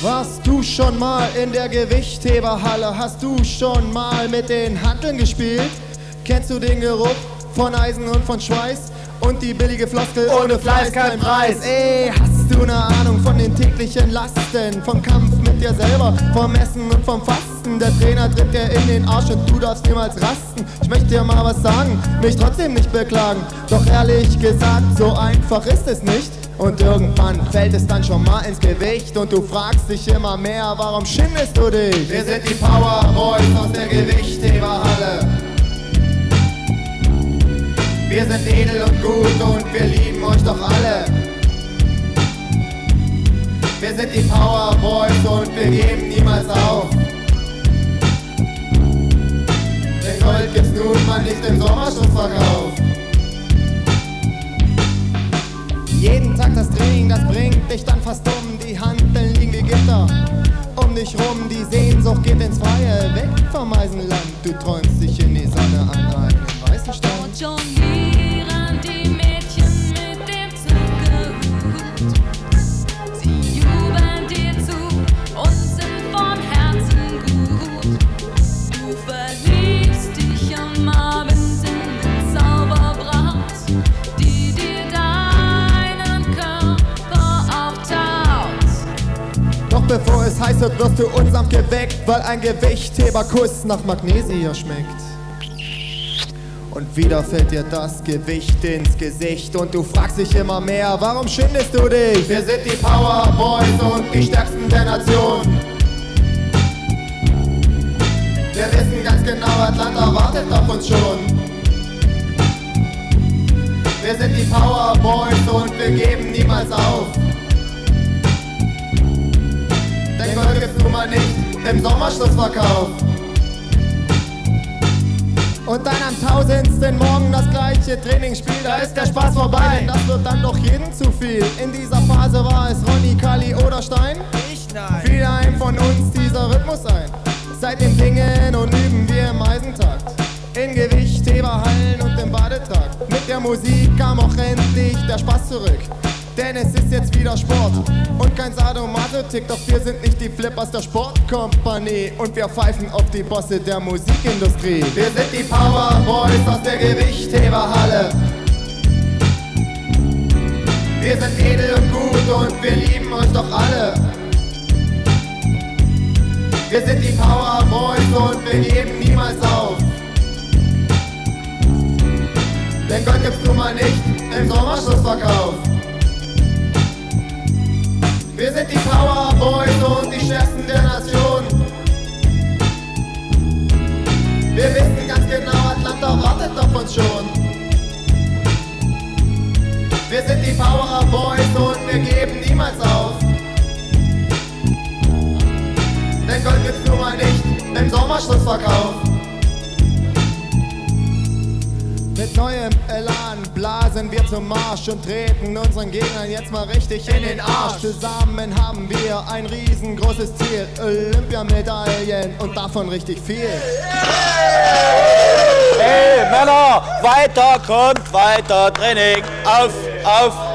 Warst du schon mal in der Gewichtheberhalle? Hast du schon mal mit den Hanteln gespielt? Kennst du den Geruch von Eisen und von Schweiß? Und die billige Floskel ohne Fleiß kein Preis. Ey, hast du ne Ahnung von den täglichen Lasten? Vom Kampf mit dir selber, vom Essen und vom Fasten. Der Trainer tritt dir in den Arsch und du darfst niemals rasten. Ich möchte dir mal was sagen, mich trotzdem nicht beklagen. Doch ehrlich gesagt, so einfach ist es nicht. Und irgendwann fällt es dann schon mal ins Gewicht und du fragst dich immer mehr, warum schindest du dich? Wir sind die Powerboys aus der Gewichtheberhalle. Wir sind edel und gut und wir lieben euch doch alle. Wir sind die Powerboys und wir geben niemals auf. Denn Gold gibt's nun mal nicht im Sommerschussverkauf. Jeden Tag das Training, das bringt dich dann fast um. Die Handeln liegen wie Gitter um dich rum. Die Sehnsucht geht ins Freie, weg vom Eisenland. Du träumst Doch bevor es heiß wird, wirst du unsanft geweckt, weil ein Gewichtheberkuss nach Magnesia schmeckt. Und wieder fällt dir das Gewicht ins Gesicht und du fragst dich immer mehr, warum schindest du dich? Wir sind die Powerboys und die Stärksten der Nation. Wir wissen ganz genau, Atlanta wartet auf uns schon. Wir sind die Powerboys und wir geben niemals auf. Nun mal nicht im Sommerschlussverkauf. Und dann am tausendsten Morgen das gleiche Trainingsspiel, da ist der Spaß vorbei. Das wird dann doch jedem zu viel. In dieser Phase war es Ronny, Kali oder Stein. Ich nein. Fiel einem von uns dieser Rhythmus ein. Seitdem singen und üben wir im Eisentakt. In Gewichtheberhallen und im Badetrakt. Mit der Musik kam auch endlich der Spaß zurück. Denn es ist jetzt wieder Sport und kein Sadomaso-Tick. Doch wir sind nicht die Flippers der Sportkompanie und wir pfeifen auf die Bosse der Musikindustrie. Wir sind die Powerboys aus der Gewichtheberhalle. Wir sind edel und gut und wir lieben euch doch alle. Wir sind die Powerboys und wir geben niemals auf. Denn Gott gibt's nun mal nicht im Sommerschlussverkauf. Sind die Powerboys und die Stärksten der Nation. Wir wissen ganz genau, Atlanta wartet auf uns schon. Wir sind die Powerboys und wir geben niemals auf. Denn Gold gibt's nun mal nicht im Sommerschlussverkauf. Mit neuem Elan blasen wir zum Marsch und treten unseren Gegnern jetzt mal richtig in den Arsch. Zusammen haben wir ein riesengroßes Ziel, Olympiamedaillen und davon richtig viel. Hey Männer, weiter kommt, weiter Training. Auf, auf.